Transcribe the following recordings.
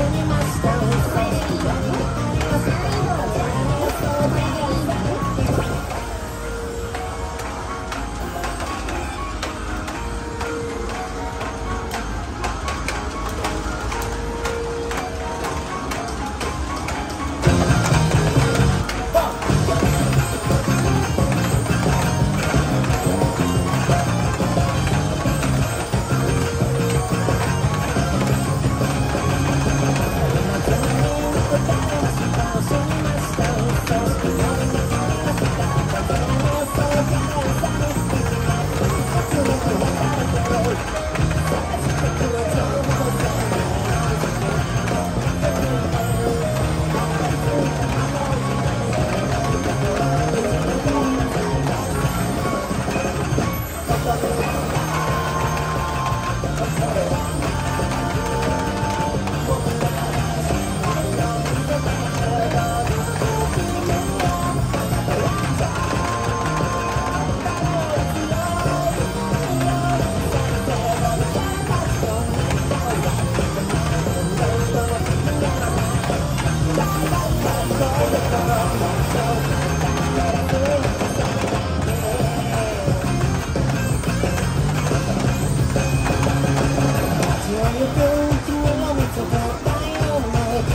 Give my stuff.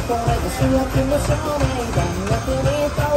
But I wish you up in the show, I don't know